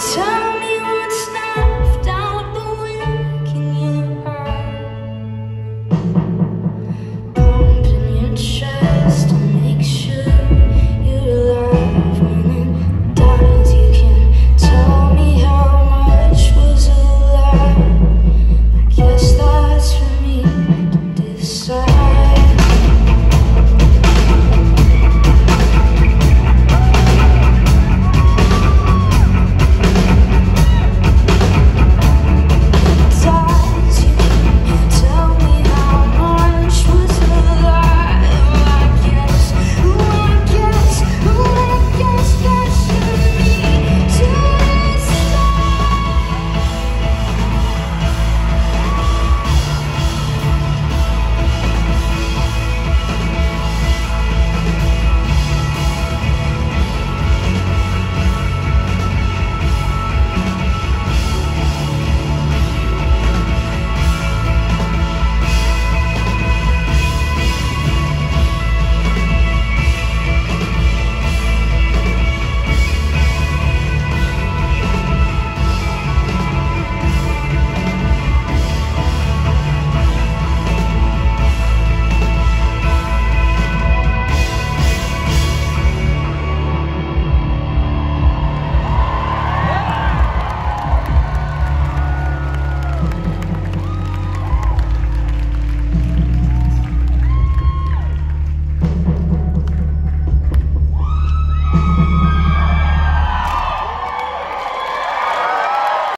time